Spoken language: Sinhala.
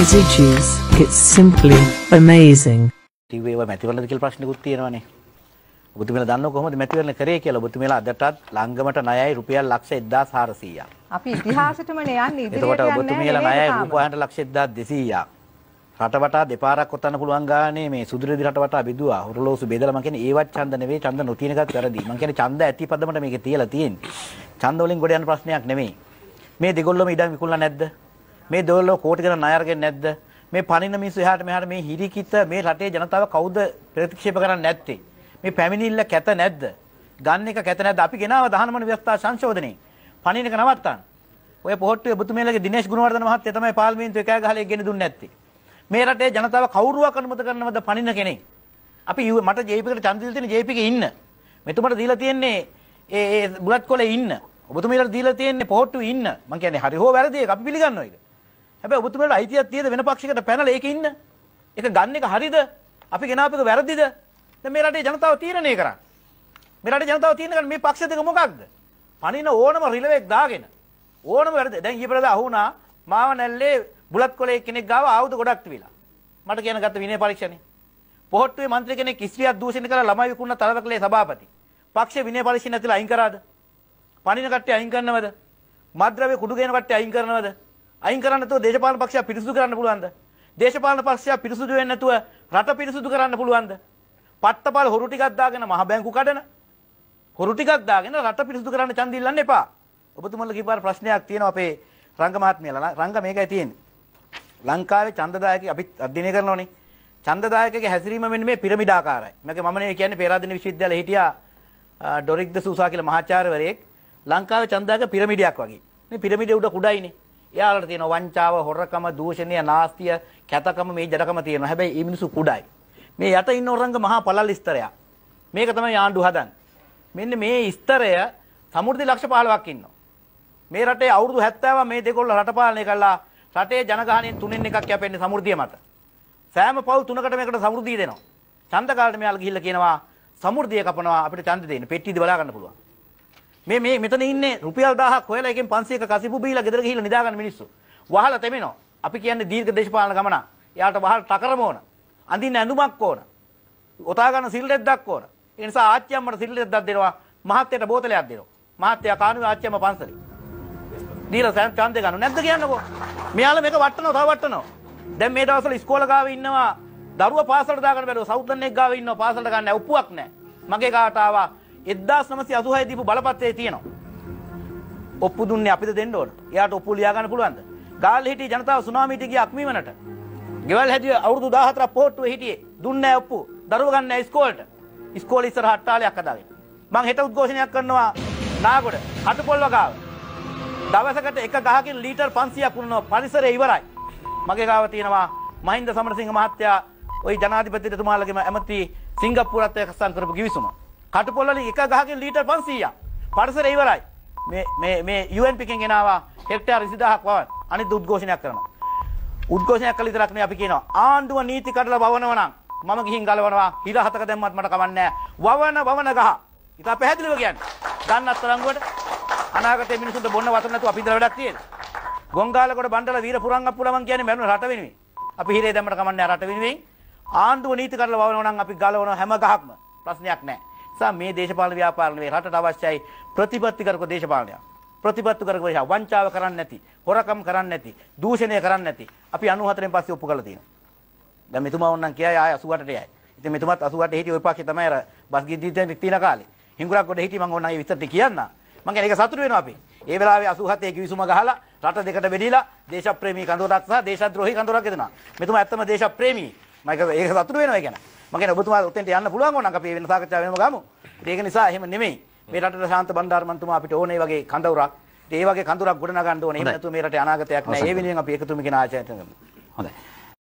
Isaac Juice. It's simply amazing. ටිවේ ඒවා මැතිවරණද කියලා ප්‍රශ්නකුත් තියෙනවානේ. ඔබතුමීලා දන්නව කොහොමද මැතිවරණ කරේ කියලා ඔබතුමීලා අදටත් ලංගමට ණයයි රුපියල් ලක්ෂ 1400ක්. අපි ඉතිහාසෙටමනේ යන්නේ එතකොට ඉදිරියට යන්නේ ඔබතුමීලා නැහැ ණයයි? රූපවාහිනියට ලක්ෂ 1200ක්. රටවටා දෙපාරක් ඔතන්න පුළුවන් ගානේ මේ සුදුරෙදි රටවටා බෙදුවා. හොරලෝසු බෙදලා මං කියන්නේ ඒවත් ඡන්ද නෙවෙයි ඡන්ද නොතියන එකත් වැරදි. මං කියන්නේ ඡන්ද ඇති පදමට මේකේ තියලා තියෙන්නේ. ඡන්ද වලින් ගොඩ යන ප්‍රශ්නයක් නෙමෙයි. මේ දෙගොල්ලොම ඉඩම් විකුණලා නැද්ද? මේ දෙගොල්ලෝ කෝටි ගණන් ණය අරගෙන නැද්ද? මේ පනින මිනිස්සු එහාට මෙහාට මේ හිරිකිත මේ රටේ ජනතාව කවුද ප්‍රතික්ෂේප කරන්නේ නැත්තේ? මේ පැමිණිල්ල කැත නැද්ද? ගන්න එක කැත නැද්ද? අපි ගෙනාව දහනමන ව්‍යවස්ථා සංශෝධනයේ. පනින එක නවත්තන්න. ඔය පොහොට්ටුවේ ඔබතුමීලගේ දිනේෂ් ගුණවර්ධන මහත්තයා තමයි පාර්ලිමේන්තුවේ කෑ ගහලා ගෙන දුන්නේ නැත්තේ. මේ රටේ ජනතාව කවුරුවක් අනුමත කරනවද පනින කෙනෙක්? අපි ඉව- මට ජේපීකට ඡන්ද දීලා තියෙන ජේපීගේ ඉන්න. මෙතුමට දීලා තියෙන්නේ ඒ ඒ බුලත් කොලේ ඉන්න. ඔබතුමීලට දීලා තියෙන්නේ පොහොට්ටුවේ ඉන්න. මං කියන්නේ හරි හෝ වැරදි ඒක අපි පිළිගන්නවා ඒක. හැබැයි ඔබතුමීලට අයිතියක් තියෙද වෙන පක්ෂයකට පැනලා ඒකේ ඉන්න? ඒක ගන්න එක හරිද? අපි ගෙනාපු එක වැරදිද? දැන් මේ රටේ ජනතාව තීරණය කරන්නේ. මේ රටේ ජනතාව තීරණය කරන්නේ මේ පක්ෂ දෙක මොකක්ද? පනින ඕනම රිලෙවෙක් දාගෙන ඕනම වැරදි. දැන් ඊපෙරද අහුණා මාව නැල්ලේ බුලත් කොලේ කෙනෙක් ගාව ආයුධ ගොඩක් තිබිලා. මට කියන ගත්ත විනය පරීක්ෂණේ. පොහොට්ටුවේ മന്ത്രി කෙනෙක් ස්ත්‍රියක් දූෂණය කරලා ළමයි විකුණන තරවකලේ සභාපති. පක්ෂ විනය පරීක්ෂණ නැතිලා අයින් කරාද? පනින කට්ටිය අයින් කරනවද? මද්ද්‍රව්‍ය කුඩු ගේන කට්ටිය අයින් කරනවද? අයින් කරන්න නැතුව දේශපාලන පක්ෂය පිරිසුදු කරන්න පුළුවන්ද? දේශපාලන පක්ෂය පිරිසුදු වෙන්නේ නැතුව රට පිරිසුදු කරන්න පුළුවන්ද? පත්තපල් හොරු ටිකක් දාගෙන මහ බැංකු කඩන හොරු ටිකක් දාගෙන රට පිරිසුදු කරන්න ඡන්ද ඉල්ලන්න එපා. ඔබතුමන්ලා කීපාර ප්‍රශ්නයක් තියෙනවා අපේ රංග මහත්මියලා. රංග මේකයි තියෙන්නේ. ලංකාවේ ඡන්දදායක අපි අධ්‍යයනය කරනෝනේ. ඡන්දදායකගේ හැසිරීම මෙන්න මේ පිරමිඩ ආකාරයි. මේක මම නේ කියන්නේ පේරාදෙණි විශ්වවිද්‍යාලයේ හිටියා අ, ඩොරික් ද සූසා කියලා මහාචාර්යවරයෙක් ලංකාවේ ඡන්දදායක පිරමිඩයක් වගේ. මේ පිරමිඩේ උඩ කුඩයිනේ. එයාලට තියෙනවා වංචාව, හොරකම, දූෂණය, නාස්තිය, කැතකම මේ ජඩකම තියෙනවා. හැබැයි මේ මිනිස්සු කුඩයි. මේ යට ඉන්න ඔරංග මහා පළල් ස්තරයක්. මේක තමයි ආණ්ඩු හදන්නේ. මෙන්න මේ ස්තරය සමෘද්ධි ලක්ෂ 15ක් ඉන්නවා. මේ රටේ අවුරුදු 70ක් මේ දෙකොල්ල රට පාලනය කළා. රටේ ජනගහනයෙන් තුනෙන් එකක් යැපෙන්නේ සමෘද්ධිය මත. සෑම පව් තුනකට මේකට සමෘද්ධිය දෙනවා. ඡන්ද කාලේ මෙයාලා ගිහිල්ලා කියනවා සමෘද්ධිය කපනවා අපිට ඡන්ද දෙන්න. පෙට්ටියද බලා ගන්න පුළුවන්. මේ මේ මෙතන ඉන්නේ රුපියල් 1000ක් හොයලා එකෙන් 500ක කසිපු බීලා ගෙදර ගිහිල්ලා නිදා ගන්න මිනිස්සු. වහලා තෙමෙනවා. අපි කියන්නේ දීර්ඝ දේශපාලන ගමන. එයාට වහල් ටකරම ඕන. අඳින්න ඇඳුමක් ඕන. ඔතා ගන්න සිල් රෙද්දක් ඕන. ඒ නිසා ආච්චි අම්මට සිල් රෙද්දක් දෙනවා. මහත්තයට බෝතලයක් දෙනවා. මහත්තයා කානුවේ ආච්චි අම්ම පන්සලේ. දීලා සෑම් ඡන්දේ ගන්න නැද්ද කියන්නකෝ. මෙයාලා මේක වටනවා තව වටනවා. දැන් මේ දවස්වල ඉස්කෝල ගාව ඉන්නවා දරුවා පාසලට දාගන්න බැරුව සවුත් එකක් ගාව ඉන්නවා පාසලට ගන්න උප්පුවක් නැහැ. මගේ ගාවට ආවා 1986 දීපු බලපත්‍රයේ තියෙනවා. ඔප්පු දුන්නේ අපිට දෙන්න ඕන. එයාට ඔප්පු ලියා ගන්න පුළුවන්ද? ගාල් හිටිය ජනතාව සුනාමීට ගිය අක්මීමනට. ගෙවල් හැදිය අවුරුදු 14ක් පොහොට්ටුවේ හිටියේ. දුන්නේ නැහැ ඔප්පු. දරුවෝ ගන්න නැහැ ඉස්කෝලේට. ඉස්කෝලේ ඉස්සරහ අට්ටාලයක් හදාගෙන. මං හෙට උද්ඝෝෂණයක් කරනවා නාගොඩ කටුපොල්ව ගාව. දවසකට එක ගහකින් ලීටර් 500ක් උනනවා පරිසරය ඉවරයි. මගේ ගාව තියෙනවා මහින්ද සමරසිංහ මහත්තයා ওই ජනාධිපතිතුමාලගේම ඇමති සිංගප්පූරත් එක්ක සම් කරපු කිවිසුම. කටුපොල්වලින් එක ගහකින් ලීටර් 500ක්. පරිසරය ඉවරයි. මේ මේ මේ UNP එකෙන් ගෙනාවා හෙක්ටයාර 20000ක් වවන්. අනිත් උද්ඝෝෂණයක් කරනවා. උද්ඝෝෂණයක් කළ විතරක් නෙවෙයි අපි කියනවා ආණ්ඩුව නීති කඩලා වවනවා නම් මම ගිහින් ගලවනවා හිර හතක දැම්මත් මට කවන්නේ වවන වවන ගහ. ඉතින් පැහැදිලිව කියන්නේ. ගන්නත් තරංගුවට අනාගතයේ මිනිසුන්ට බොන්න වතුර නැතුව අපි ඉඳලා වැඩක් තියෙනවා. ගොංගාලකොට බණ්ඩල වීර පුරංගප්පුල මං කියන්නේ මැරුණ රට වෙනුවෙන්. අපි හිරේ දැම්මට කමන්නේ රට වෙනුවෙන්. ආණ්ඩුව නීති කඩලා වවනවා නම් අපි ගලවනවා හැම ගහක්ම. ප්‍රශ්නයක් නැහැ. නිසා මේ දේශපාලන ව්‍යාපාර නෙවෙයි රටට අවශ්‍යයි ප්‍රතිපත්තිකරක දේශපාලනයක්. ප්‍රතිපත්තිකරක දේශ වංචාව කරන්නේ නැති, හොරකම් කරන්නේ නැති, දූෂණය කරන්නේ නැති. අපි 94න් පස්සේ ඔප්පු කරලා තියෙනවා. දැන් මෙතුමා වුණනම් කියයි ආය 88ට යයි. ඉතින් මෙතුමාත් 88 හිටිය ওই පස්සේ තමයි අර බස් ගිද්දියෙන් තියෙන කාලේ. හිඟුරක් කොට හිටිය මම ඕන අය විතරට කියන්න. මම කියන්නේ ඒක සතුටු වෙනවා අපි. ඒ වෙලාවේ 87 කිවිසුම ගහලා රට දෙකට බෙදීලා දේශප්‍රේමී කඳවුරක් සහ දේශද්‍රෝහී කඳවුරක් ගෙදෙනවා. මෙතුමා ඇත්තම දේශප්‍රේමී. මම ඒක සතුටු වෙනවා. මම කියන්නේ ඔබතුමා උතෙන්ට යන්න පුළුවන් ඕනනම් අපි වෙන සාකච්ඡාව වෙනම ගමු. ඒක නිසා එහෙම නෙමෙයි. මේ රටට ශාන්ත බණ්ඩාර මන්තුමා අපිට ඕනේ වගේ කඳවුරක්. ඒ වගේ කඳුරක් ගොඩනගන්න ඕනේ. එහෙම නැතුව මේ රටේ අනාගතයක් නැහැ. ඒ වෙනුවෙන් අපි එකතු වෙමින් ආචාර්යතුමා. හොඳයි